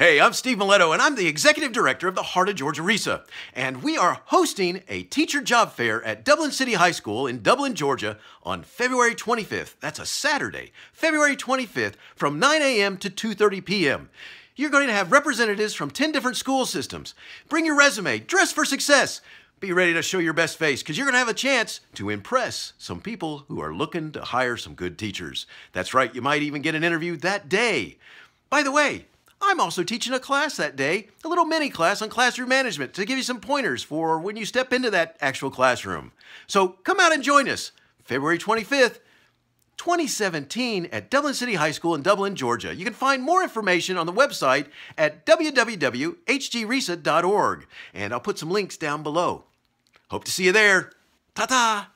Hey, I'm Steve Miletto, and I'm the Executive Director of the Heart of Georgia RESA. And we are hosting a teacher job fair at Dublin City High School in Dublin, Georgia on February 25th. That's a Saturday, February 25th from 9 a.m. to 2.30 p.m. You're going to have representatives from 10 different school systems. Bring your resume, dress for success. Be ready to show your best face because you're going to have a chance to impress some people who are looking to hire some good teachers. That's right, you might even get an interview that day. By the way, I'm also teaching a class that day, a little mini class on classroom management to give you some pointers for when you step into that actual classroom. So come out and join us February 25th, 2017 at Dublin City High School in Dublin, Georgia. You can find more information on the website at www.hgresa.org, and I'll put some links down below. Hope to see you there. Ta ta!